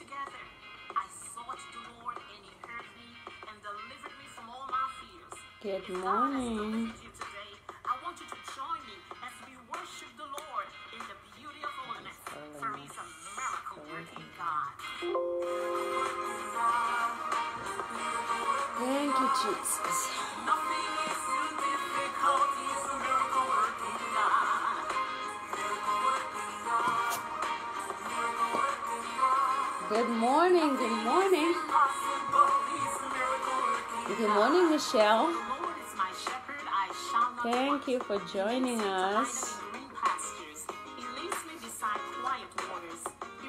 together. I sought the Lord and he heard me and delivered me from all my fears. Good If morning. today, I want you to join me as we worship the Lord in the beauty of holiness. For he's a miracle working God. Thank you, Jesus. Morning. Good morning. Good morning, Michelle. Thank you for joining us. hide in green pastures. He leads me beside quiet waters. He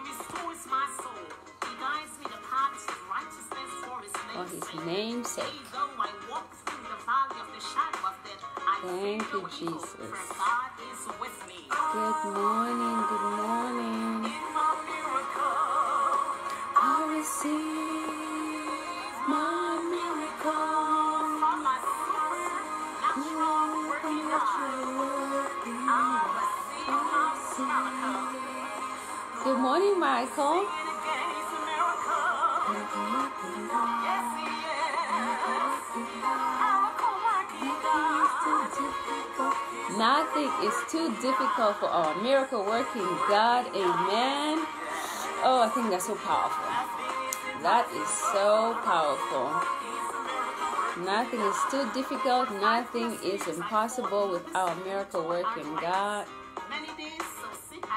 working Michael. Nothing is too difficult for our miracle working God. Amen. Oh, I think that's so powerful. That is so powerful. Nothing is too difficult. Nothing is impossible with our miracle working God.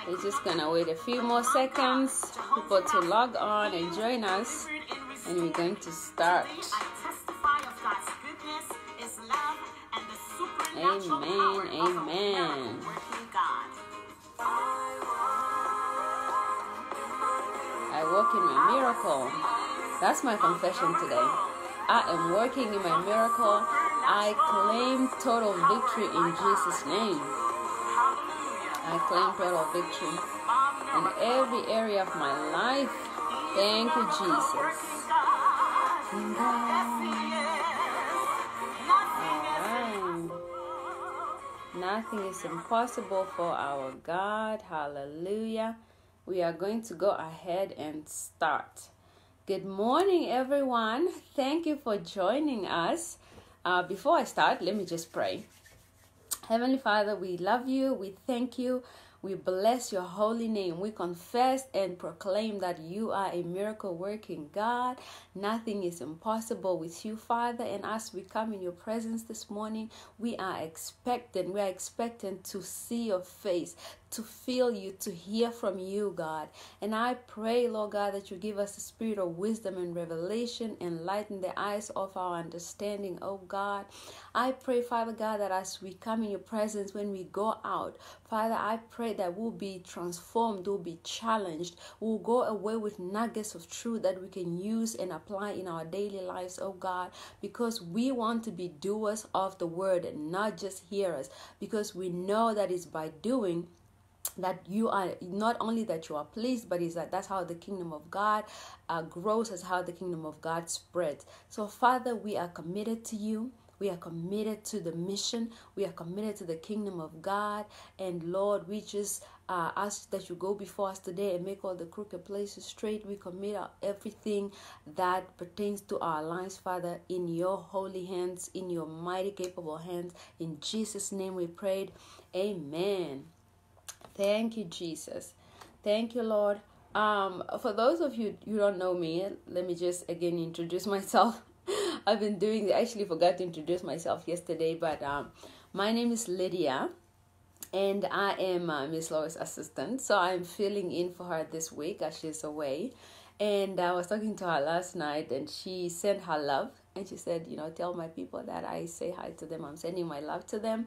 We're just gonna wait a few more seconds for people to log on and join us, and we're going to start. Amen, amen. I walk in my miracle. That's my confession today. I am working in my miracle. I claim total victory in Jesus' name. I claim total victory in every area of my life. Thank you, Jesus. Nothing is impossible for our God. Hallelujah. We are going to go ahead and start. Good morning, everyone. Thank you for joining us. Uh, before I start, let me just pray. Heavenly Father, we love you. We thank you. We bless your holy name. We confess and proclaim that you are a miracle working God. Nothing is impossible with you, Father. And as we come in your presence this morning, we are expectant. We are expectant to see your face, to feel you, to hear from you, God. And I pray, Lord God, that you give us the spirit of wisdom and revelation, enlighten the eyes of our understanding, oh God. I pray, Father God, that as we come in your presence, when we go out, Father, I pray that we'll be transformed, we'll be challenged, we'll go away with nuggets of truth that we can use and apply in our daily lives, oh God, because we want to be doers of the word and not just hearers, because we know that it's by doing that you are not only that you are pleased but is that that's how the kingdom of god uh, grows as how the kingdom of god spreads. So father we are committed to you. We are committed to the mission. We are committed to the kingdom of god. And lord we just uh, ask that you go before us today and make all the crooked places straight. We commit our, everything that pertains to our lives father in your holy hands in your mighty capable hands. In jesus name we prayed. Amen Thank you, Jesus. Thank you, Lord. Um, for those of you who don't know me, let me just again introduce myself. I've been doing. I actually forgot to introduce myself yesterday, but um, my name is Lydia, and I am uh, Miss Lois' assistant. So I'm filling in for her this week as she's away. And I was talking to her last night, and she sent her love, and she said, you know, tell my people that I say hi to them. I'm sending my love to them,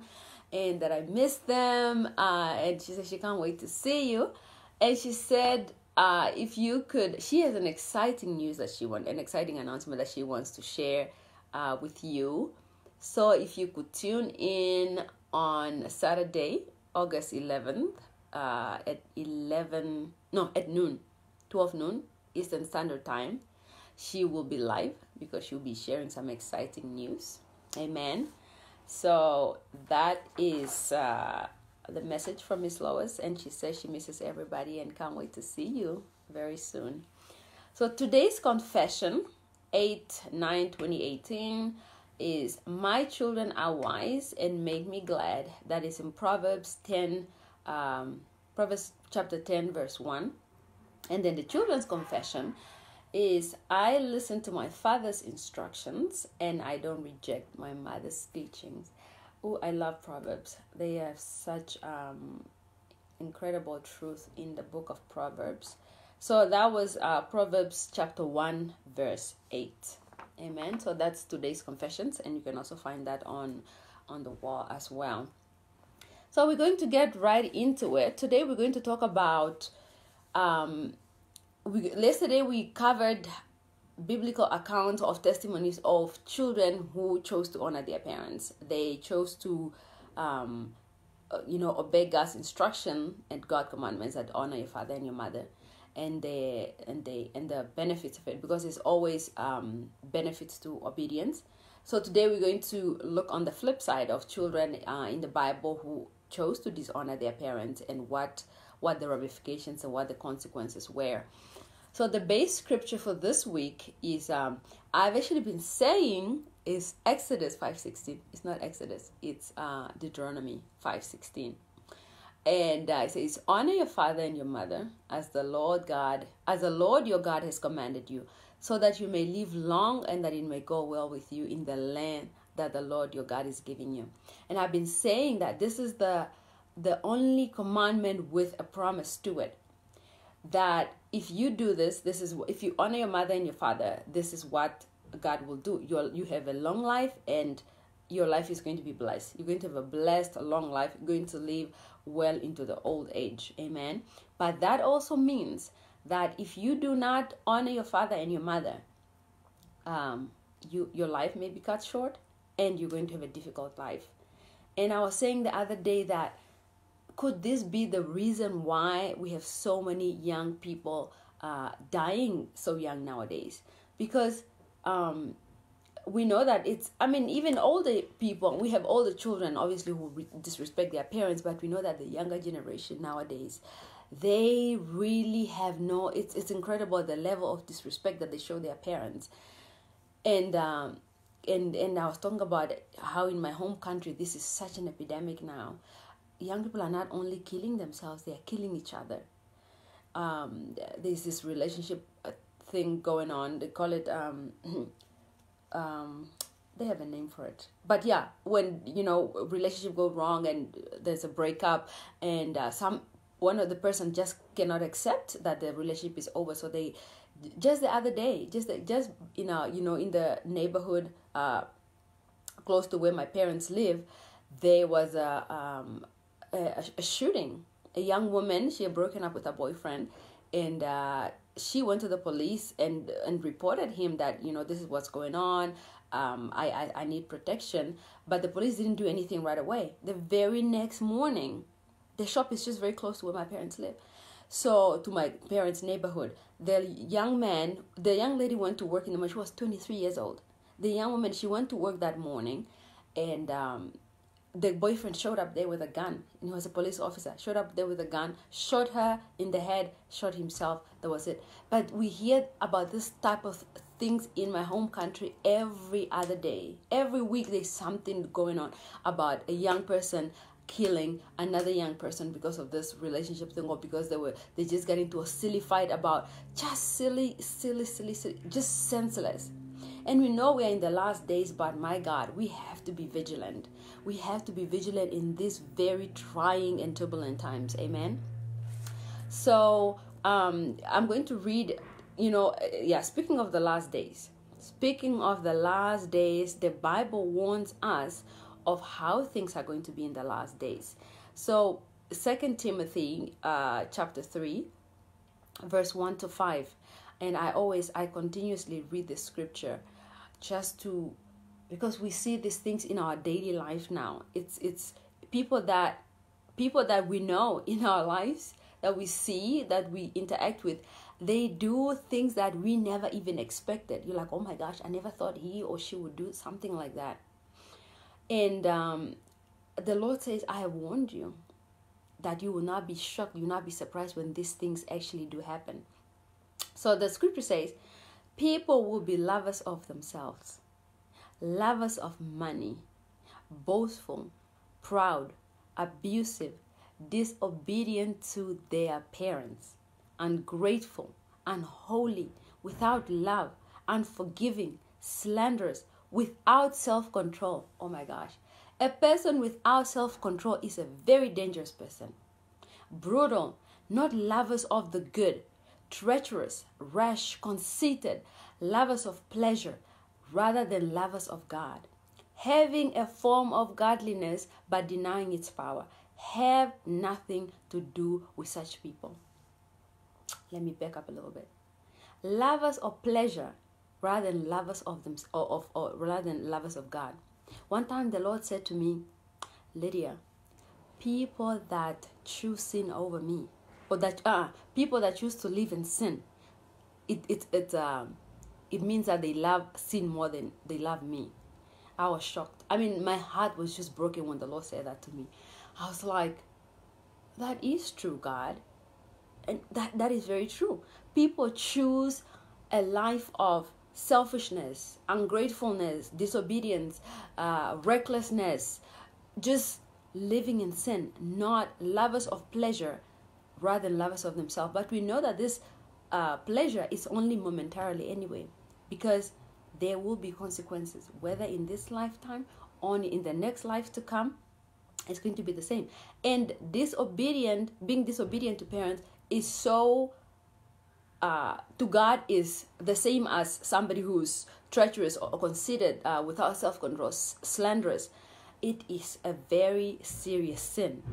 and that I miss them. Uh, and she said she can't wait to see you. And she said, uh, if you could, she has an exciting news that she wants, an exciting announcement that she wants to share uh, with you. So if you could tune in on Saturday, August 11th, uh, at 11, no, at noon, 12 noon Eastern Standard Time, she will be live because she'll be sharing some exciting news. Amen. So that is uh, the message from Miss Lois, and she says she misses everybody and can't wait to see you very soon. So today's confession, 8 9 2018, is My children are wise and make me glad. That is in Proverbs 10, um, Proverbs chapter 10, verse 1. And then the children's confession is I listen to my father's instructions and I don't reject my mother's teachings. Oh, I love Proverbs. They have such um, incredible truth in the book of Proverbs. So that was uh, Proverbs chapter 1, verse 8. Amen. So that's today's confessions, and you can also find that on on the wall as well. So we're going to get right into it. Today we're going to talk about um we yesterday we covered biblical accounts of testimonies of children who chose to honor their parents. They chose to um uh, you know obey God's instruction and God commandments that honor your father and your mother and the and the and the benefits of it because it's always um, benefits to obedience. So today we're going to look on the flip side of children uh, in the Bible who chose to dishonor their parents and what what the ramifications and what the consequences were. So the base scripture for this week is um, I've actually been saying is Exodus five sixteen. It's not Exodus. It's uh, Deuteronomy five sixteen. And uh, it says, Honor your father and your mother as the Lord God, as the Lord your God has commanded you, so that you may live long and that it may go well with you in the land that the Lord your God is giving you. And I've been saying that this is the the only commandment with a promise to it. That if you do this, this is if you honor your mother and your father, this is what God will do. You you have a long life and your life is going to be blessed. You're going to have a blessed, long life. You're going to live well into the old age. Amen. But that also means that if you do not honor your father and your mother, um, you your life may be cut short and you're going to have a difficult life. And I was saying the other day that could this be the reason why we have so many young people uh, dying so young nowadays? Because um, we know that it's i mean even older people we have older children obviously who re- disrespect their parents but we know that the younger generation nowadays they really have no it's it's incredible the level of disrespect that they show their parents and um and and i was talking about how in my home country this is such an epidemic now young people are not only killing themselves they are killing each other. Um there's this relationship uh, thing going on. They call it um um they have a name for it. But yeah when you know relationship go wrong and there's a breakup and uh, some one of the person just cannot accept that the relationship is over. So they just the other day just just you know you know in the neighborhood uh close to where my parents live there was a um a, a shooting. A young woman she had broken up with her boyfriend and uh she went to the police and and reported him that you know this is what's going on. Um, I, I i need protection. But the police didn't do anything right away. The very next morning the shop is just very close to where my parents live. So to my parents neighborhood. The young man the young lady went to work in the morning. She was 23 years old. The young woman she went to work that morning and um, the boyfriend showed up there with a gun and he was a police officer showed up there with a gun shot her in the head shot himself that was it. But we hear about this type of things in my home country every other day. Every week there's something going on about a young person killing another young person because of this relationship thing or because they were they just got into a silly fight about just silly silly silly, silly just senseless. And we know we're in the last days, but my God, we have to be vigilant. We have to be vigilant in these very trying and turbulent times. Amen. So um, I'm going to read, you know, yeah, speaking of the last days, speaking of the last days, the Bible warns us of how things are going to be in the last days. So, Second Timothy uh, chapter 3, verse 1 to 5. And I always, I continuously read the scripture just to because we see these things in our daily life now. It's it's people that people that we know in our lives that we see that we interact with they do things that we never even expected. You're like oh my gosh i never thought he or she would do something like that. And um, the lord says i have warned you that you will not be shocked you will not be surprised when these things actually do happen. So the scripture says, people will be lovers of themselves, lovers of money, boastful, proud, abusive, disobedient to their parents, ungrateful, unholy, without love, unforgiving, slanderous, without self control. Oh my gosh. A person without self control is a very dangerous person. Brutal, not lovers of the good, treacherous, rash, conceited, lovers of pleasure rather than lovers of God. Having a form of godliness but denying its power. Have nothing to do with such people. Let me back up a little bit. Lovers of pleasure rather than lovers of them or, of, or rather than lovers of God. One time the Lord said to me, Lydia, people that choose sin over me, or that uh, people that choose to live in sin, it it it um it means that they love sin more than they love me. I was shocked. I mean, my heart was just broken when the Lord said that to me. I was like, that is true, God. And that, that is very true. People choose a life of selfishness, ungratefulness, disobedience, uh, recklessness, just living in sin, not lovers of pleasure rather than lovers of themselves. But we know that this uh, pleasure is only momentarily anyway, because there will be consequences, whether in this lifetime or in the next life to come. It's going to be the same. And disobedient, being disobedient to parents is so uh, to God is the same as somebody who's treacherous or considered uh, without self control, slanderous. It is a very serious sin.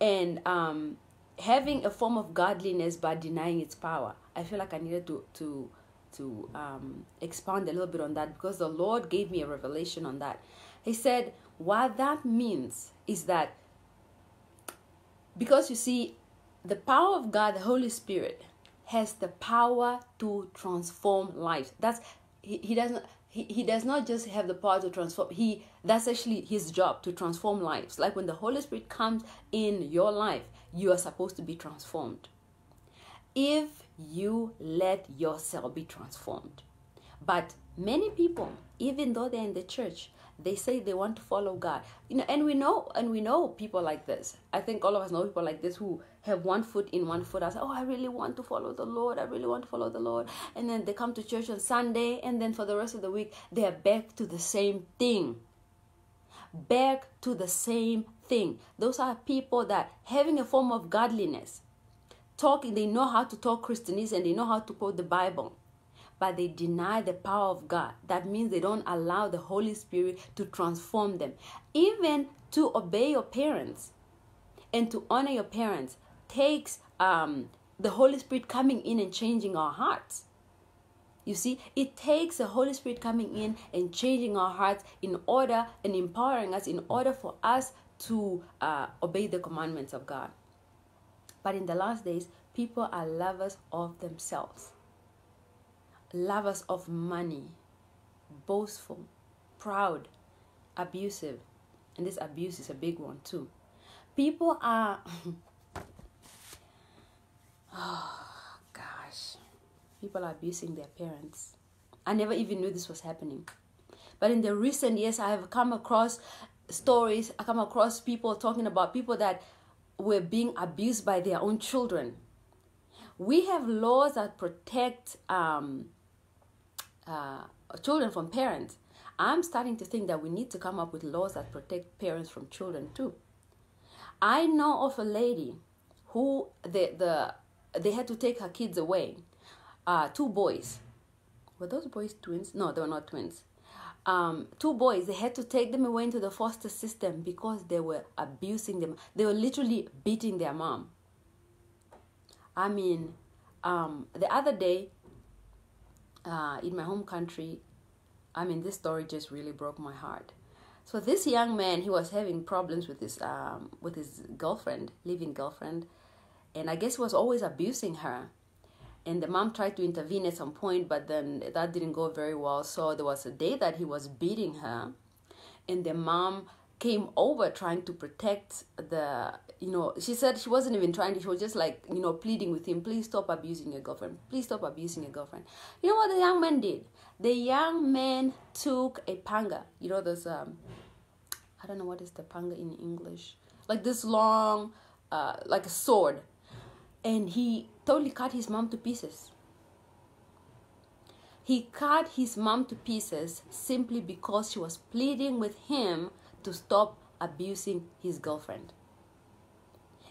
And um, having a form of godliness but denying its power. I feel like I needed to, to, to um, expand a little bit on that because the Lord gave me a revelation on that. He said, What that means is that because you see, the power of God, the Holy Spirit, has the power to transform lives. That's he, he doesn't he, he does not just have the power to transform he that's actually his job to transform lives like when the holy spirit comes in your life you are supposed to be transformed if you let yourself be transformed. But many people even though they're in the church they say they want to follow god. You know and we know and we know people like this. I think all of us know people like this who have one foot in one foot out. Oh i really want to follow the lord. I really want to follow the lord. And then they come to church on sunday and then for the rest of the week they are back to the same thing. Back to the same thing. Those are people that having a form of godliness talking they know how to talk christianese and they know how to quote the bible but they deny the power of God. That means they don't allow the Holy Spirit to transform them. Even to obey your parents and to honor your parents takes um, the Holy Spirit coming in and changing our hearts. You see, it takes the Holy Spirit coming in and changing our hearts in order and empowering us in order for us to uh, obey the commandments of God. But in the last days, people are lovers of themselves lovers of money, boastful, proud, abusive. And this abuse is a big one too. People are, oh gosh, people are abusing their parents. I never even knew this was happening. But in the recent years, I have come across stories, I come across people talking about people that were being abused by their own children. We have laws that protect um, uh, children from parents, I'm starting to think that we need to come up with laws that protect parents from children too. I know of a lady who the the they had to take her kids away. Uh, two boys. Were those boys twins? No, they were not twins. Um, two boys, they had to take them away into the foster system because they were abusing them. They were literally beating their mom. I mean, um, the other day, uh, in my home country, I mean, this story just really broke my heart. So this young man, he was having problems with his um, with his girlfriend, living girlfriend, and I guess he was always abusing her. And the mom tried to intervene at some point, but then that didn't go very well. So there was a day that he was beating her, and the mom came over trying to protect the you know she said she wasn't even trying to she was just like you know pleading with him please stop abusing your girlfriend please stop abusing your girlfriend. You know what the young man did? The young man took a panga. You know those um i don't know what is the panga in english? Like this long uh like a sword. And he totally cut his mom to pieces he cut his mom to pieces simply because she was pleading with him to stop abusing his girlfriend.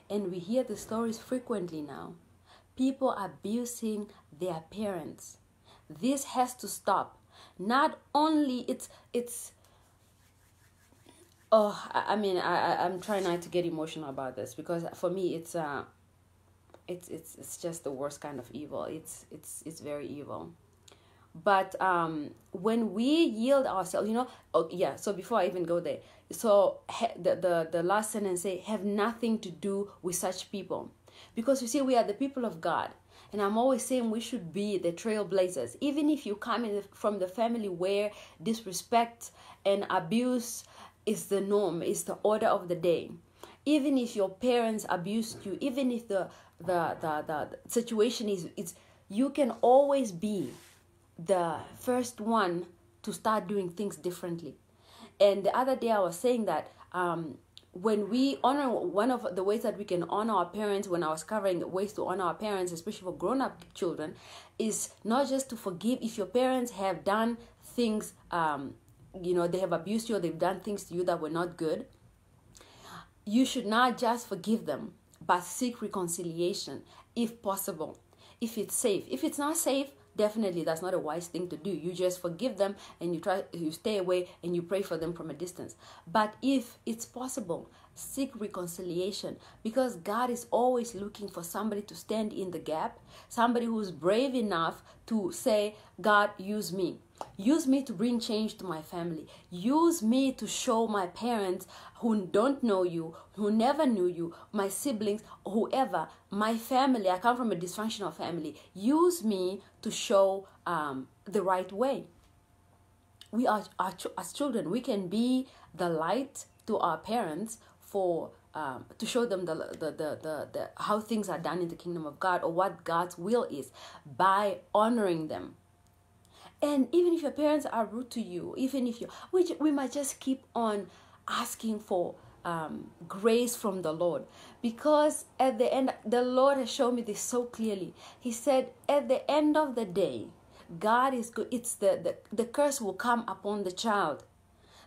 And we hear the stories frequently now. People abusing their parents. This has to stop. Not only it's it's oh I, mean I, I I'm trying not to get emotional about this because for me it's uh it's it's it's just the worst kind of evil. It's it's it's very evil. But um, when we yield ourselves you know oh yeah so before i even go there so the, the the last sentence say have nothing to do with such people. Because you see we are the people of god. And i'm always saying we should be the trailblazers. Even if you come in from the family where disrespect and abuse is the norm is the order of the day even if your parents abused you even if the the the, the situation is it's you can always be the first one to start doing things differently. And the other day I was saying that um, when we honor one of the ways that we can honor our parents, when I was covering ways to honor our parents, especially for grown up children, is not just to forgive if your parents have done things, um, you know, they have abused you or they've done things to you that were not good. You should not just forgive them, but seek reconciliation if possible, if it's safe. If it's not safe, definitely that's not a wise thing to do. You just forgive them and you try you stay away and you pray for them from a distance. But if it's possible seek reconciliation because god is always looking for somebody to stand in the gap somebody who's brave enough to say god use me use me to bring change to my family. Use me to show my parents who don't know you who never knew you my siblings whoever my family. I come from a dysfunctional family. Use me to show um, the right way. We are, are as children we can be the light to our parents for um, to show them the, the, the, the, the how things are done in the kingdom of God or what God's will is by honoring them. And even if your parents are rude to you, even if you, which we might just keep on asking for um, grace from the Lord. Because at the end, the Lord has shown me this so clearly. He said, at the end of the day, God is good. It's the, the, the curse will come upon the child.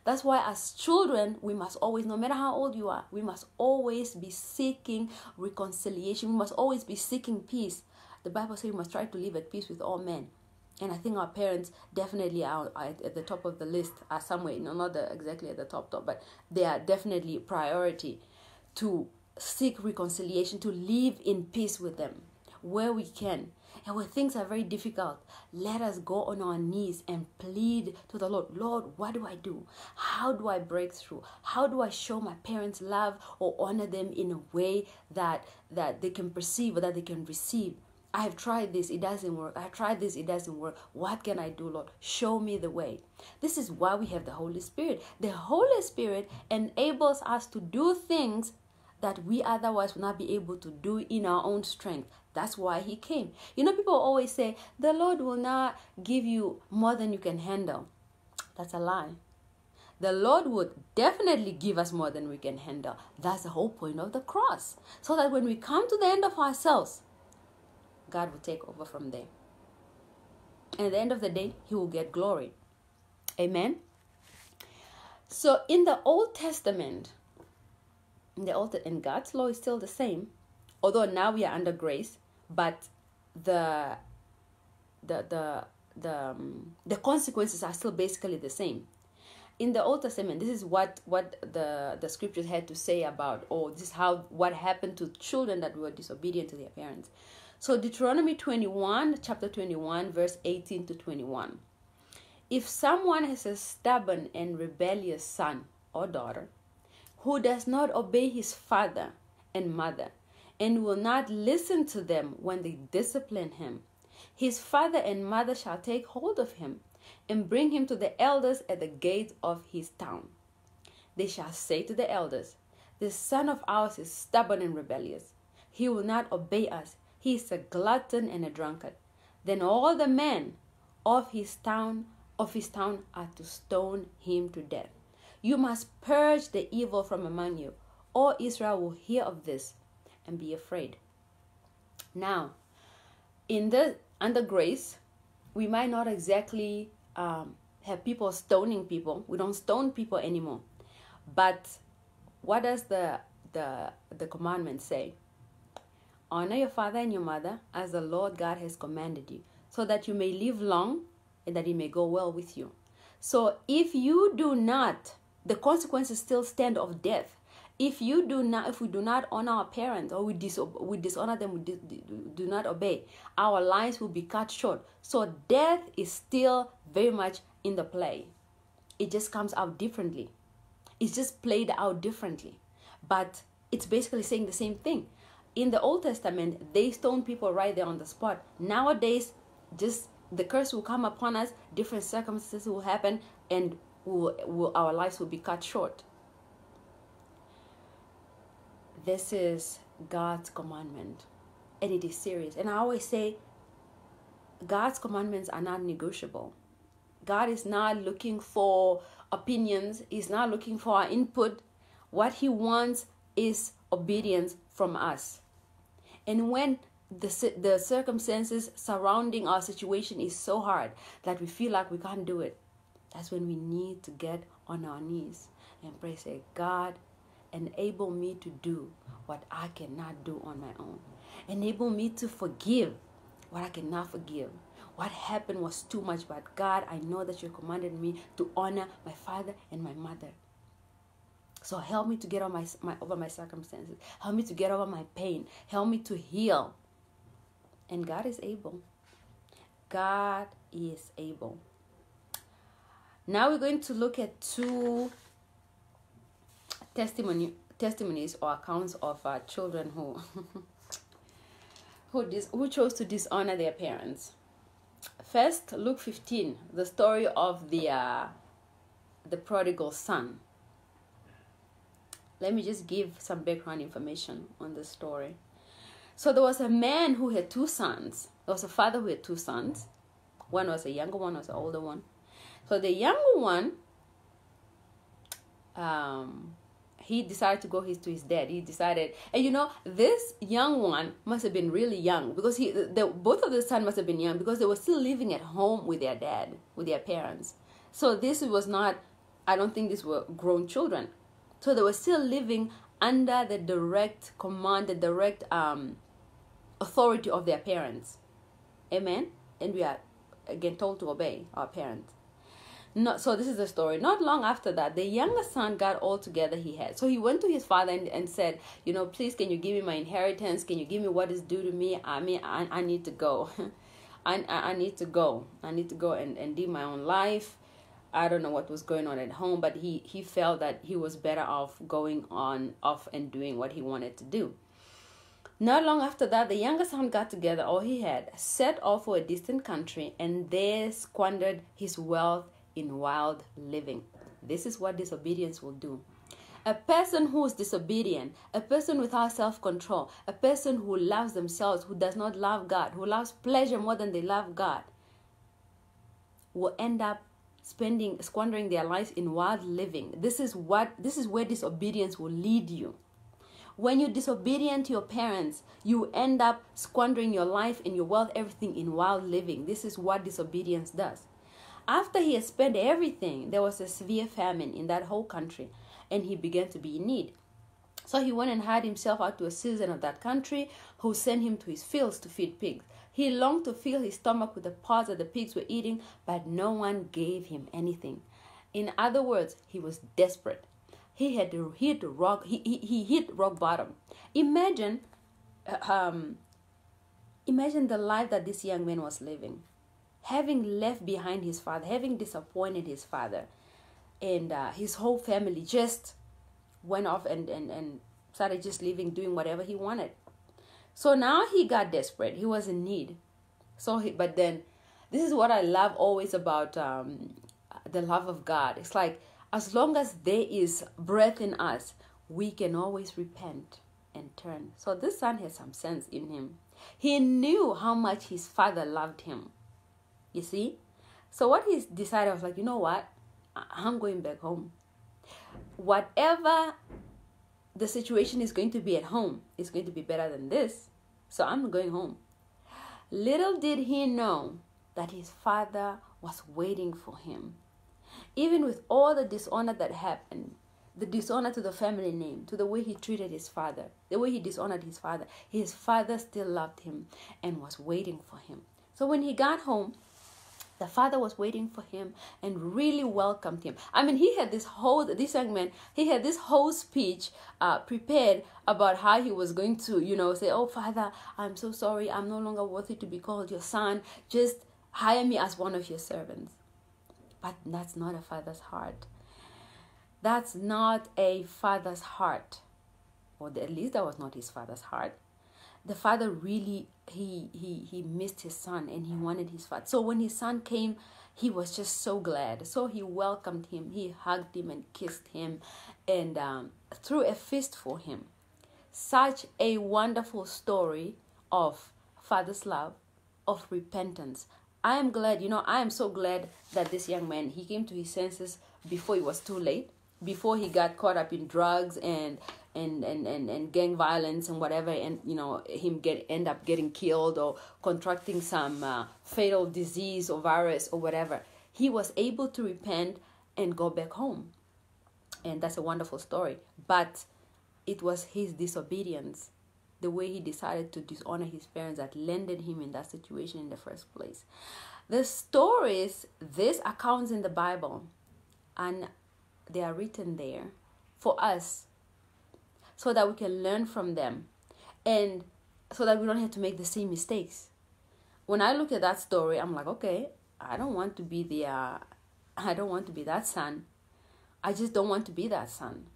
That's why, as children, we must always, no matter how old you are, we must always be seeking reconciliation. We must always be seeking peace. The Bible says we must try to live at peace with all men. And I think our parents definitely are at the top of the list, are somewhere, not the, exactly at the top, top, but they are definitely priority to seek reconciliation, to live in peace with them where we can. And when things are very difficult, let us go on our knees and plead to the Lord Lord, what do I do? How do I break through? How do I show my parents love or honor them in a way that, that they can perceive or that they can receive? I have tried this, it doesn't work. I've tried this, it doesn't work. What can I do, Lord? Show me the way. This is why we have the Holy Spirit. The Holy Spirit enables us to do things that we otherwise would not be able to do in our own strength. That's why he came. You know, people always say, the Lord will not give you more than you can handle. That's a lie. The Lord would definitely give us more than we can handle. That's the whole point of the cross. So that when we come to the end of ourselves, God will take over from there. And at the end of the day, He will get glory. Amen. So in the Old Testament, in the Old and God's law is still the same, although now we are under grace, but the the the the um, the consequences are still basically the same. In the Old Testament, this is what what the the scriptures had to say about oh this is how what happened to children that were disobedient to their parents. So Deuteronomy 21, chapter 21, verse 18 to 21. If someone has a stubborn and rebellious son or daughter who does not obey his father and mother and will not listen to them when they discipline him, his father and mother shall take hold of him and bring him to the elders at the gate of his town. they shall say to the elders, This son of ours is stubborn and rebellious. He will not obey us. He is a glutton and a drunkard. Then all the men of his town of his town are to stone him to death. You must purge the evil from among you. All Israel will hear of this and be afraid. Now, in the under grace, we might not exactly um, have people stoning people. We don't stone people anymore. But what does the the the commandment say? Honor your father and your mother as the Lord God has commanded you, so that you may live long and that it may go well with you. So if you do not, the consequences still stand of death. If you do not, if we do not honor our parents or we, diso- we dishonor them, we do not obey, our lives will be cut short. So death is still very much in the play. It just comes out differently. It's just played out differently. But it's basically saying the same thing. In the Old Testament, they stoned people right there on the spot. Nowadays, just the curse will come upon us, different circumstances will happen, and will, will, our lives will be cut short. This is God's commandment, and it is serious. And I always say, God's commandments are not negotiable. God is not looking for opinions, He's not looking for our input. What He wants is obedience from us. And when the, the circumstances surrounding our situation is so hard that we feel like we can't do it, that's when we need to get on our knees and pray, say, God, enable me to do what I cannot do on my own. Enable me to forgive what I cannot forgive. What happened was too much, but God, I know that you commanded me to honor my father and my mother. So help me to get over my, my, over my circumstances. Help me to get over my pain. Help me to heal. And God is able. God is able. Now we're going to look at two testimony testimonies or accounts of uh, children who who dis- who chose to dishonor their parents. First, Luke 15, the story of the uh, the prodigal son. Let me just give some background information on the story. So there was a man who had two sons. There was a father who had two sons. One was a younger one, was an older one. So the younger one, um, he decided to go his, to his dad. He decided, and you know, this young one must have been really young because he, the, both of the sons must have been young because they were still living at home with their dad, with their parents. So this was not, I don't think these were grown children. So they were still living under the direct command, the direct um, authority of their parents. Amen. And we are again told to obey our parents. Not, so this is the story. Not long after that, the younger son got all together he had. So he went to his father and, and said, you know, please can you give me my inheritance? Can you give me what is due to me? I mean, I, I need to go. I, I need to go. I need to go and, and live my own life. I don't know what was going on at home, but he, he felt that he was better off going on off and doing what he wanted to do. Not long after that, the younger son got together all he had, set off for a distant country, and there squandered his wealth in wild living. This is what disobedience will do. A person who is disobedient, a person without self control, a person who loves themselves, who does not love God, who loves pleasure more than they love God, will end up spending squandering their lives in wild living. This is what this is where disobedience will lead you. When you're disobedient to your parents, you end up squandering your life and your wealth, everything in wild living. This is what disobedience does. After he had spent everything, there was a severe famine in that whole country, and he began to be in need. So he went and hired himself out to a citizen of that country who sent him to his fields to feed pigs. He longed to fill his stomach with the pods that the pigs were eating, but no one gave him anything. In other words, he was desperate. He had hit rock. He, he, he hit rock bottom. Imagine, uh, um, imagine the life that this young man was living having left behind his father, having disappointed his father, and uh, his whole family just went off and, and, and started just living, doing whatever he wanted. So now he got desperate. He was in need. So, he, but then, this is what I love always about um, the love of God. It's like as long as there is breath in us, we can always repent and turn. So this son has some sense in him. He knew how much his father loved him. You see? So what he decided was like, you know what? I'm going back home. Whatever the situation is going to be at home is going to be better than this. So I'm going home. Little did he know that his father was waiting for him. Even with all the dishonor that happened, the dishonor to the family name, to the way he treated his father, the way he dishonored his father, his father still loved him and was waiting for him. So when he got home, the father was waiting for him and really welcomed him. I mean, he had this whole, this young man, he had this whole speech uh, prepared about how he was going to, you know, say, Oh, father, I'm so sorry. I'm no longer worthy to be called your son. Just hire me as one of your servants. But that's not a father's heart. That's not a father's heart. Or at least that was not his father's heart the father really he he he missed his son and he wanted his father. So when his son came he was just so glad. So he welcomed him. He hugged him and kissed him and um, threw a feast for him. Such a wonderful story of father's love of repentance. I am glad you know i am so glad that this young man he came to his senses before it was too late before he got caught up in drugs and and, and, and, and gang violence and whatever and you know him get end up getting killed or contracting some uh, fatal disease or virus or whatever. He was able to repent and go back home. And that's a wonderful story. But it was his disobedience the way he decided to dishonor his parents that landed him in that situation in the first place. The stories these accounts in the bible and they are written there for us so that we can learn from them and so that we don't have to make the same mistakes. When I look at that story, I'm like, okay, I don't want to be the uh, I don't want to be that son. I just don't want to be that son.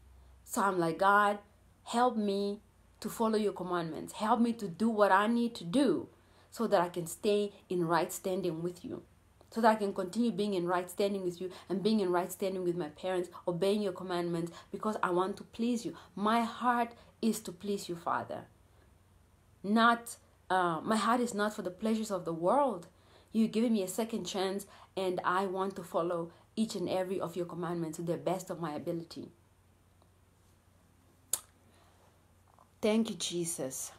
So I'm like, God, help me to follow your commandments. Help me to do what I need to do so that I can stay in right standing with you so that I can continue being in right standing with you and being in right standing with my parents, obeying your commandments because I want to please you. My heart is to please you, Father. Not uh, my heart is not for the pleasures of the world. You've given me a second chance, and I want to follow each and every of your commandments to the best of my ability. Thank you, Jesus.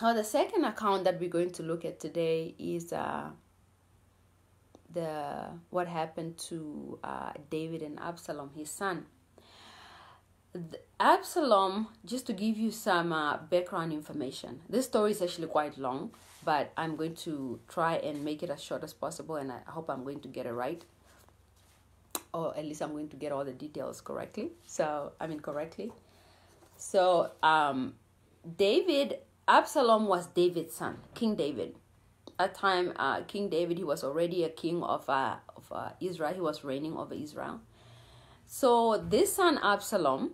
Now, the second account that we're going to look at today is uh, the what happened to uh, David and Absalom, his son. The Absalom, just to give you some uh, background information, this story is actually quite long, but I'm going to try and make it as short as possible, and I hope I'm going to get it right, or at least I'm going to get all the details correctly. So I mean correctly. So um, David, Absalom was David's son, King David at time uh, King David he was already a king of uh, of uh, Israel. He was reigning over Israel. So this son Absalom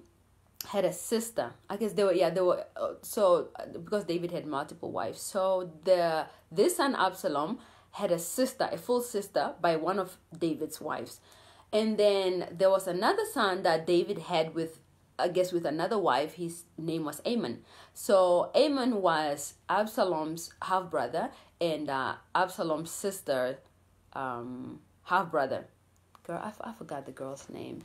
had a sister. I guess they were yeah they were uh, so uh, because David had multiple wives. So the this son Absalom had a sister, a full sister by one of David's wives. And then there was another son that David had with I guess with another wife. His name was Amnon. So Amon was Absalom's half brother, and uh, Absalom's sister, um, half brother. Girl, I, I forgot the girl's name.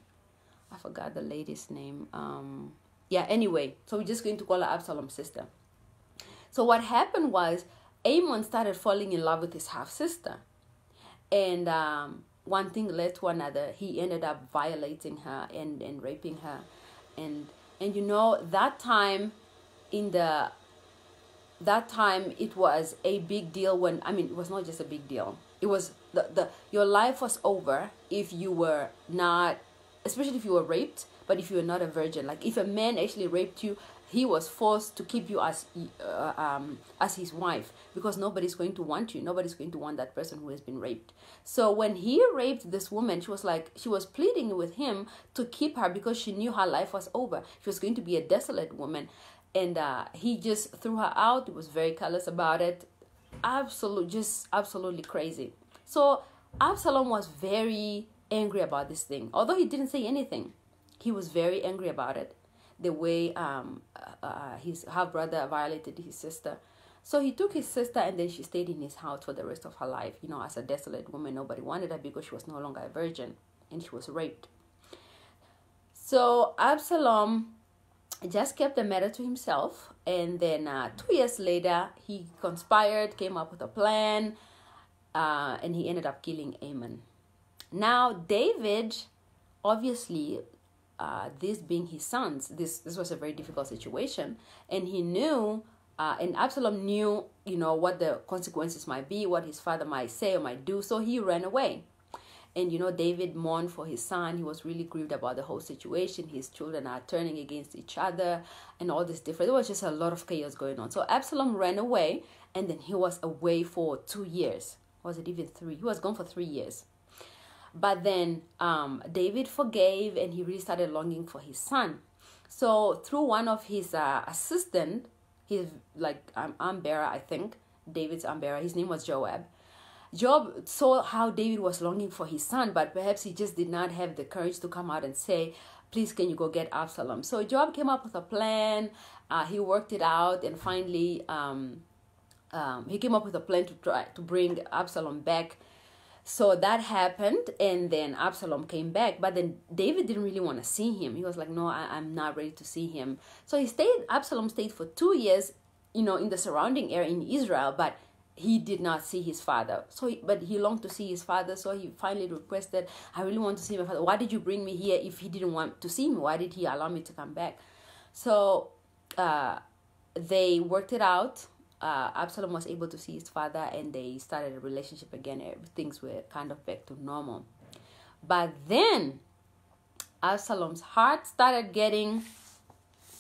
I forgot the lady's name. Um, yeah, anyway, so we're just going to call her Absalom's sister. So what happened was Amon started falling in love with his half sister. And um, one thing led to another. He ended up violating her and, and raping her. And and you know that time in the that time it was a big deal when I mean it was not just a big deal. It was the, the your life was over if you were not especially if you were raped, but if you were not a virgin. Like if a man actually raped you, he was forced to keep you as uh, um, as his wife because nobody's going to want you. Nobody's going to want that person who has been raped. So when he raped this woman, she was like she was pleading with him to keep her because she knew her life was over. She was going to be a desolate woman and uh, he just threw her out. He was very callous about it. Absolute, just absolutely crazy. So Absalom was very angry about this thing. Although he didn't say anything, he was very angry about it. The way um, uh, uh, his half brother violated his sister. So he took his sister and then she stayed in his house for the rest of her life. You know, as a desolate woman, nobody wanted her because she was no longer a virgin and she was raped. So Absalom just kept the matter to himself. And then uh, two years later, he conspired, came up with a plan, uh, and he ended up killing Amnon. Now, David, obviously, uh, this being his sons, this, this was a very difficult situation. And he knew, uh, and Absalom knew, you know, what the consequences might be, what his father might say or might do. So he ran away. And you know, David mourned for his son. He was really grieved about the whole situation. His children are turning against each other and all this different. There was just a lot of chaos going on. So Absalom ran away and then he was away for two years. Was it even three? He was gone for three years. But then um, David forgave and he really started longing for his son. So through one of his uh, assistant, his like um, arm bearer, I think, David's arm bearer, his name was Joab Joab saw how David was longing for his son, but perhaps he just did not have the courage to come out and say, Please, can you go get Absalom? So Joab came up with a plan. Uh, he worked it out, and finally, um, um, he came up with a plan to try to bring Absalom back. So that happened, and then Absalom came back. But then David didn't really want to see him. He was like, "No, I, I'm not ready to see him." So he stayed. Absalom stayed for two years, you know, in the surrounding area in Israel, but he did not see his father. So he, but he longed to see his father so he finally requested i really want to see my father. Why did you bring me here if he didn't want to see me? Why did he allow me to come back? So uh, they worked it out. Uh, absalom was able to see his father and they started a relationship again. Things were kind of back to normal. But then absalom's heart started getting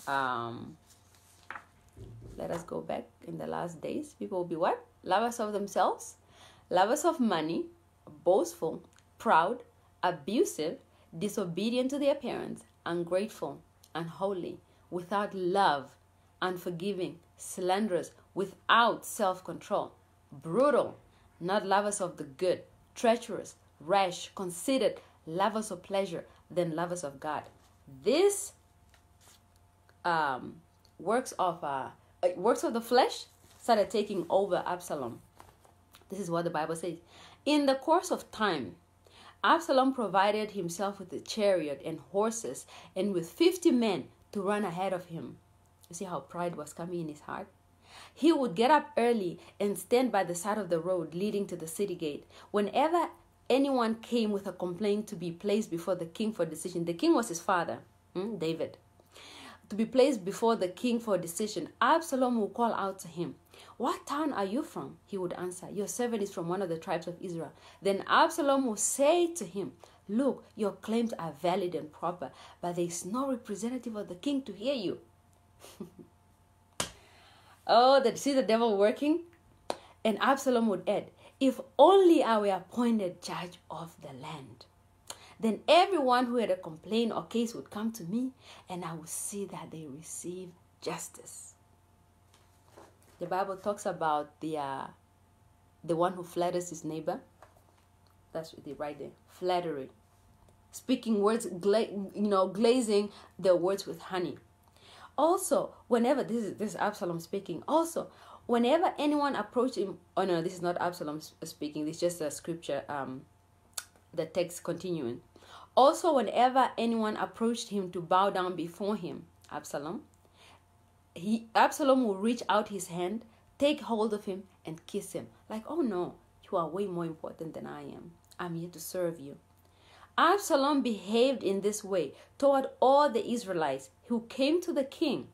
um, let us go back in the last days. People will be what lovers of themselves, lovers of money, boastful, proud, abusive, disobedient to their parents, ungrateful, unholy, without love, unforgiving, slanderous, without self control, brutal, not lovers of the good, treacherous, rash, conceited, lovers of pleasure, than lovers of God. This um, works of uh, works of the flesh started taking over Absalom. This is what the Bible says. In the course of time, Absalom provided himself with a chariot and horses and with 50 men to run ahead of him. You see how pride was coming in his heart? He would get up early and stand by the side of the road leading to the city gate. Whenever anyone came with a complaint to be placed before the king for decision, the king was his father, hmm, David, to be placed before the king for decision, Absalom would call out to him, what town are you from? He would answer, Your servant is from one of the tribes of Israel. Then Absalom would say to him, Look, your claims are valid and proper, but there is no representative of the king to hear you. oh, that see the devil working? And Absalom would add, If only I were appointed judge of the land. Then everyone who had a complaint or case would come to me, and I would see that they receive justice the Bible talks about the uh, the one who flatters his neighbor. That's the right there. Flattery, speaking words, gla- you know, glazing the words with honey. Also, whenever this is this is Absalom speaking. Also, whenever anyone approached him, oh no, this is not Absalom speaking. This is just a scripture. Um, the text continuing. Also, whenever anyone approached him to bow down before him, Absalom, he Absalom will reach out his hand, take hold of him, and kiss him. Like, oh no, you are way more important than I am. I'm here to serve you. Absalom behaved in this way toward all the Israelites who came to the king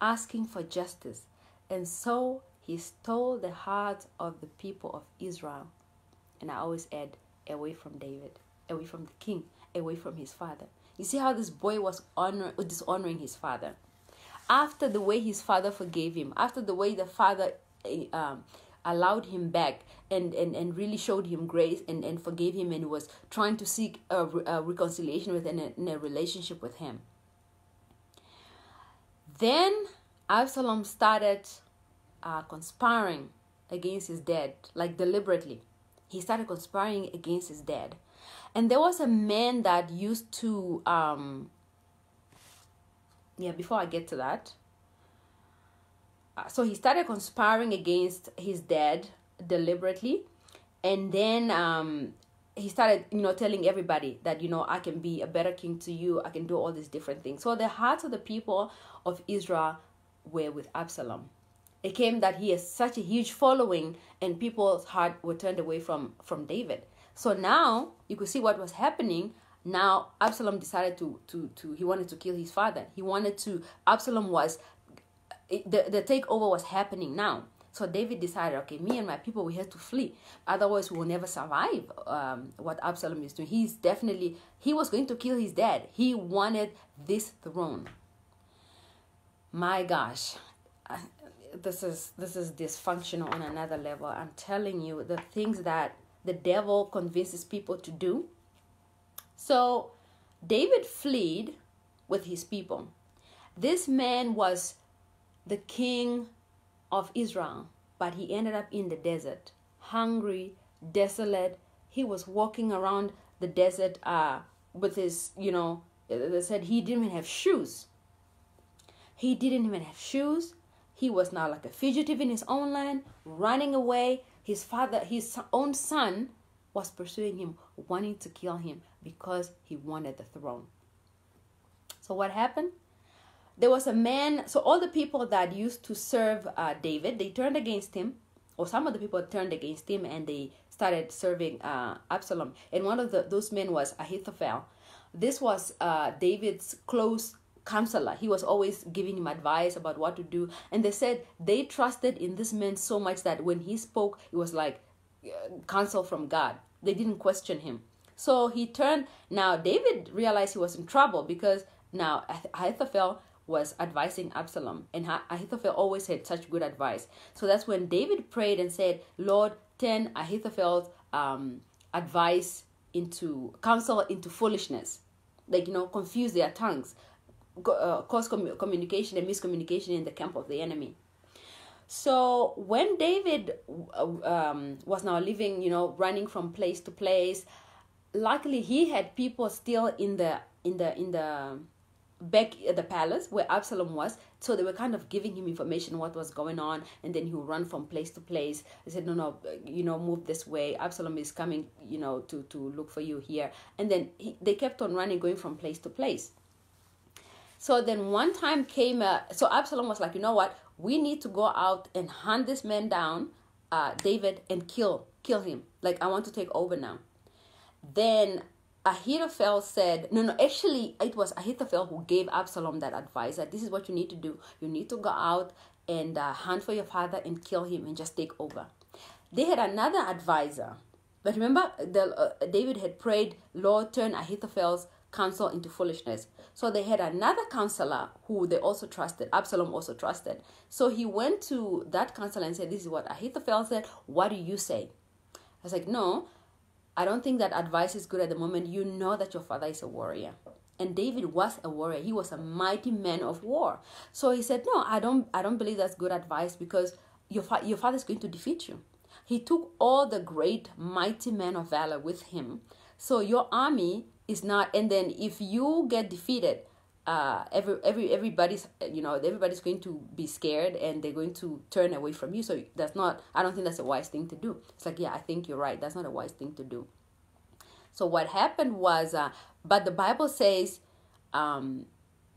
asking for justice, and so he stole the hearts of the people of Israel. And I always add, away from David, away from the king, away from his father. You see how this boy was honor, dishonoring his father after the way his father forgave him, after the way the father eh, um, allowed him back and, and, and really showed him grace and, and forgave him and was trying to seek a, a reconciliation with and a, in a relationship with him. Then Absalom started uh, conspiring against his dad, like deliberately. He started conspiring against his dad. And there was a man that used to um yeah, before I get to that. uh, So he started conspiring against his dad deliberately and then um he started you know telling everybody that you know i can be a better king to you i can do all these different things. So the hearts of the people of israel were with absalom. It came that he has such a huge following and people's heart were turned away from from david. So now you could see what was happening now absalom decided to to to he wanted to kill his father he wanted to absalom was the, the takeover was happening now so David decided, okay, me and my people, we have to flee. Otherwise, we will never survive um, what Absalom is doing. He's definitely, he was going to kill his dad. He wanted this throne. My gosh, I- this is this is dysfunctional on another level. I'm telling you, the things that the devil convinces people to do. So David fled with his people. This man was the king of Israel, but he ended up in the desert, hungry, desolate. He was walking around the desert uh, with his, you know, they said he didn't even have shoes. He didn't even have shoes. He was now like a fugitive in his own land, running away. His father, his own son, was pursuing him, wanting to kill him because he wanted the throne. So what happened? there was a man so all the people that used to serve uh, david they turned against him or some of the people turned against him and they started serving uh, absalom. And one of the, those men was ahithophel. This was uh, david's close counselor. He was always giving him advice about what to do. And they said they trusted in this man so much that when he spoke it was like uh, counsel from god. They didn't question him so he turned now david realized he was in trouble because now ahithophel was advising Absalom, and Ahithophel always had such good advice. So that's when David prayed and said, "Lord, turn Ahithophel's um, advice into counsel into foolishness, like you know, confuse their tongues, uh, cause commu- communication and miscommunication in the camp of the enemy." So when David um, was now living, you know, running from place to place, luckily he had people still in the in the in the back at the palace where Absalom was. So they were kind of giving him information what was going on, and then he would run from place to place. They said, "No, no, you know, move this way. Absalom is coming, you know, to to look for you here." And then he, they kept on running, going from place to place. So then one time came, uh, so Absalom was like, "You know what? We need to go out and hunt this man down, uh, David, and kill kill him. Like I want to take over now." Then Ahithophel said, no, no, actually, it was Ahithophel who gave Absalom that advice that this is what you need to do. You need to go out and uh, hunt for your father and kill him and just take over. They had another advisor. But remember, the, uh, David had prayed, Lord, turn Ahithophel's counsel into foolishness. So they had another counselor who they also trusted. Absalom also trusted. So he went to that counselor and said, This is what Ahithophel said. What do you say? I was like, No, I don't think that advice is good at the moment. You know that your father is a warrior. And David was a warrior. He was a mighty man of war. So he said, "No, I don't I don't believe that's good advice because your fa- your father is going to defeat you." He took all the great mighty men of valor with him. So your army is not and then if you get defeated, uh, every every everybody's you know everybody's going to be scared and they're going to turn away from you. So that's not. I don't think that's a wise thing to do. It's like yeah, I think you're right. That's not a wise thing to do. So what happened was, uh, but the Bible says, um,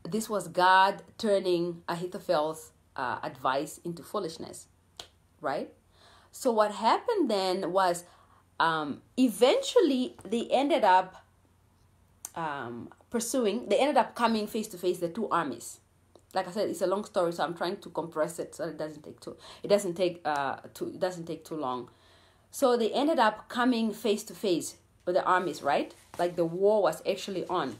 this was God turning Ahithophel's uh, advice into foolishness, right? So what happened then was, um, eventually they ended up um, pursuing. They ended up coming face to face the two armies. Like I said, it's a long story, so I'm trying to compress it so it doesn't take too. It doesn't take uh too. It doesn't take too long. So they ended up coming face to face with the armies, right? Like the war was actually on.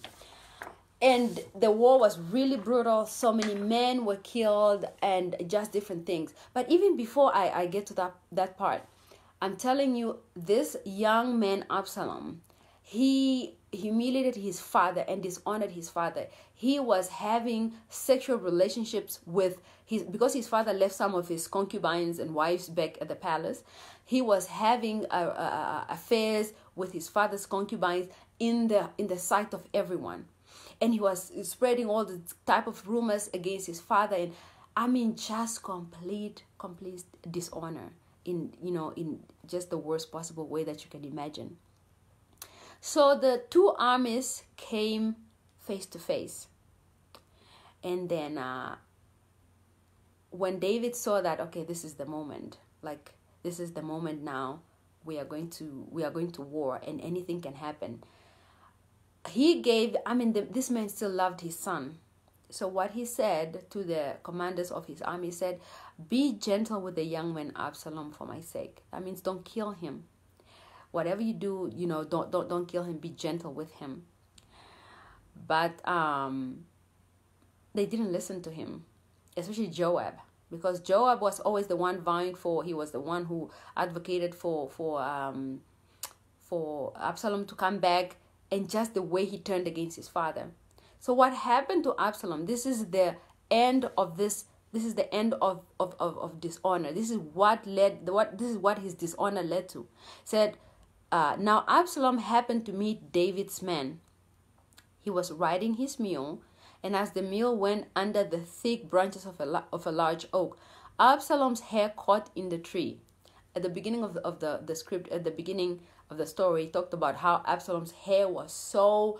And the war was really brutal. So many men were killed and just different things. But even before I, I get to that, that part, I'm telling you, this young man, Absalom, he humiliated his father and dishonored his father. He was having sexual relationships with his because his father left some of his concubines and wives back at the palace. He was having uh, uh, affairs with his father's concubines in the in the sight of everyone and he was spreading all the type of rumors against his father and i mean just complete complete dishonor in you know in just the worst possible way that you can imagine so the two armies came face to face. And then uh, when david saw that okay this is the moment like this is the moment now we are going to we are going to war and anything can happen. He gave i mean the, this man still loved his son. So what he said to the commanders of his army said be gentle with the young man absalom for my sake. That means don't kill him whatever you do you know don't don't don't kill him be gentle with him but um they didn't listen to him especially joab because joab was always the one vying for he was the one who advocated for for um for absalom to come back and just the way he turned against his father. So what happened to Absalom? This is the end of this this is the end of, of, of, of dishonor. This is what led what this is what his dishonor led to. Said uh, now Absalom happened to meet David's men. He was riding his mule, and as the mule went under the thick branches of a, of a large oak, Absalom's hair caught in the tree. At the beginning of the, of the, the script, at the beginning, of the story he talked about how Absalom's hair was so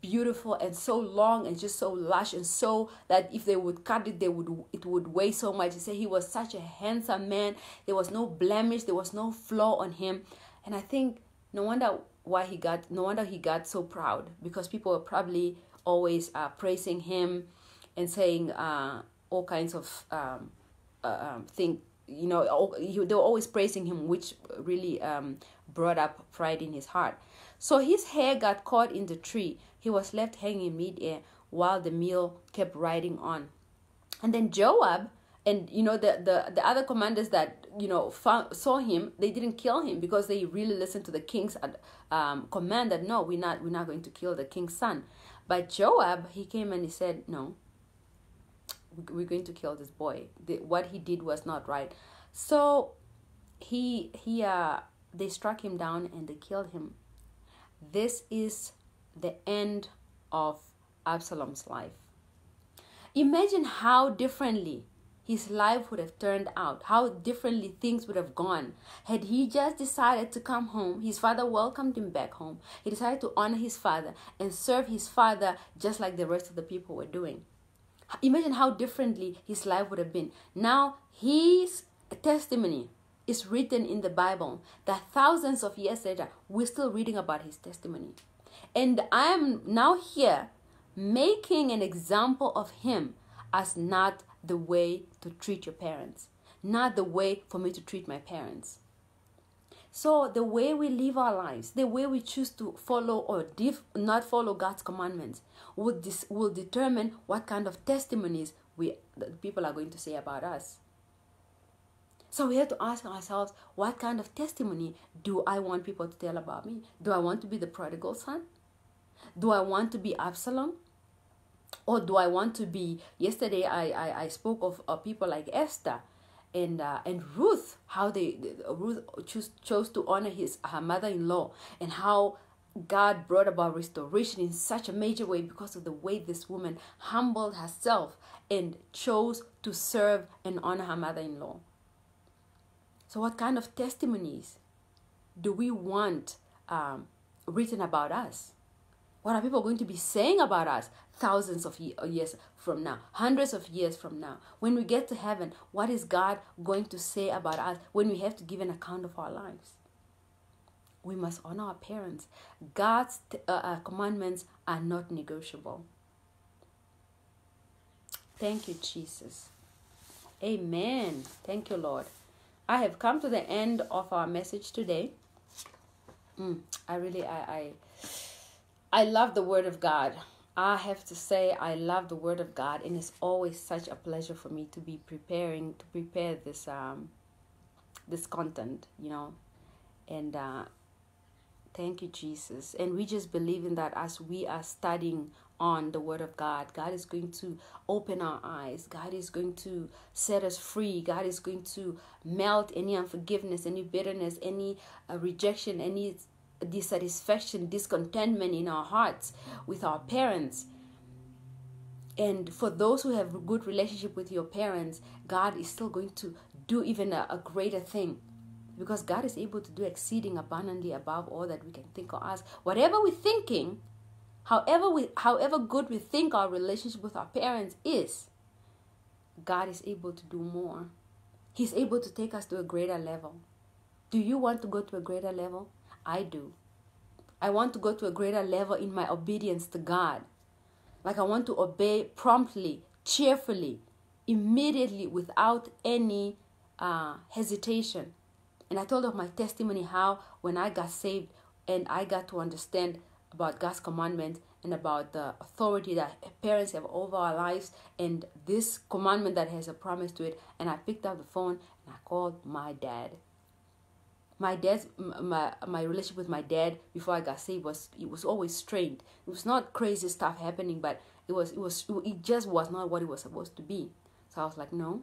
beautiful and so long and just so lush and so that if they would cut it they would it would weigh so much he said he was such a handsome man there was no blemish there was no flaw on him and i think no wonder why he got no wonder he got so proud because people were probably always uh, praising him and saying uh, all kinds of um, uh, um, you know they were always praising him which really um, brought up pride in his heart. So his hair got caught in the tree. He was left hanging midair while the mule kept riding on. And then Joab and you know the the, the other commanders that you know found, saw him they didn't kill him because they really listened to the king's um, command that no we're not we're not going to kill the king's son but joab he came and he said no we're going to kill this boy the, what he did was not right so he he uh they struck him down and they killed him. This is the end of Absalom's life. Imagine how differently his life would have turned out, how differently things would have gone. Had he just decided to come home, his father welcomed him back home. He decided to honor his father and serve his father just like the rest of the people were doing. Imagine how differently his life would have been. Now, his testimony is written in the Bible that thousands of years later, we're still reading about his testimony. And I am now here making an example of him as not the way to treat your parents, not the way for me to treat my parents. So, the way we live our lives, the way we choose to follow or dif- not follow God's commandments, will, dis- will determine what kind of testimonies we people are going to say about us. So we have to ask ourselves, what kind of testimony do I want people to tell about me? Do I want to be the prodigal son? Do I want to be Absalom? Or do I want to be? Yesterday, I I, I spoke of, people like Esther and uh, and Ruth, how they Ruth chose chose to honor his her mother-in-law, and how God brought about restoration in such a major way because of the way this woman humbled herself and chose to serve and honor her mother-in-law. So, what kind of testimonies do we want um, written about us? What are people going to be saying about us thousands of years from now, hundreds of years from now? When we get to heaven, what is God going to say about us when we have to give an account of our lives? We must honor our parents. God's uh, uh, commandments are not negotiable. Thank you, Jesus. Amen. Thank you, Lord. I have come to the end of our message today. Mm, I really, I, I, I love the Word of God. I have to say, I love the Word of God, and it's always such a pleasure for me to be preparing to prepare this um, this content, you know, and uh, thank you, Jesus. And we just believe in that as we are studying on the Word of God. God is going to open our eyes. God is going to set us free. God is going to melt any unforgiveness, any bitterness, any uh, rejection, any dissatisfaction, discontentment in our hearts with our parents. And for those who have a good relationship with your parents, God is still going to do even a, a greater thing. Because God is able to do exceeding abundantly above all that we can think or ask. Whatever we're thinking, however we however good we think our relationship with our parents is, God is able to do more. He's able to take us to a greater level. Do you want to go to a greater level? I do. I want to go to a greater level in my obedience to God. Like I want to obey promptly, cheerfully, immediately, without any uh, hesitation. And I told of my testimony how when I got saved and I got to understand about God's commandment and about the authority that parents have over our lives and this commandment that has a promise to it. And I picked up the phone and I called my dad my dad my my relationship with my dad before I got saved was it was always strained. It was not crazy stuff happening, but it was it was it just was not what it was supposed to be. So I was like, no,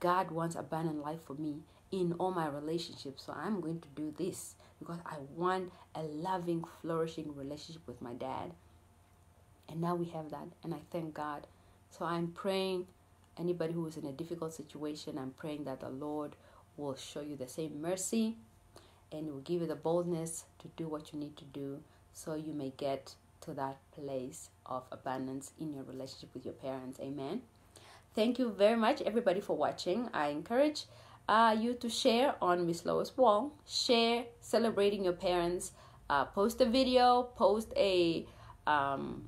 God wants abundant life for me in all my relationships. So I'm going to do this because I want a loving, flourishing relationship with my dad. And now we have that, and I thank God. So I'm praying anybody who is in a difficult situation, I'm praying that the Lord will show you the same mercy and will give you the boldness to do what you need to do so you may get to that place of abundance in your relationship with your parents. Amen. Thank you very much, everybody, for watching. I encourage uh, you to share on Miss Lois Wall. Share celebrating your parents. Uh, post a video. Post a um,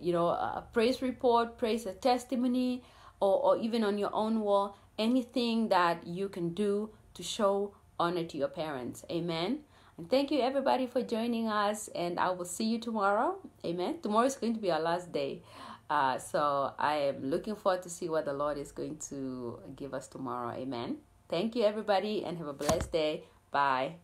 you know a praise report. Praise a testimony, or or even on your own wall anything that you can do to show honor to your parents. Amen. And thank you everybody for joining us and I will see you tomorrow. Amen. Tomorrow is going to be our last day. Uh, so I am looking forward to see what the Lord is going to give us tomorrow. Amen. Thank you everybody and have a blessed day. Bye.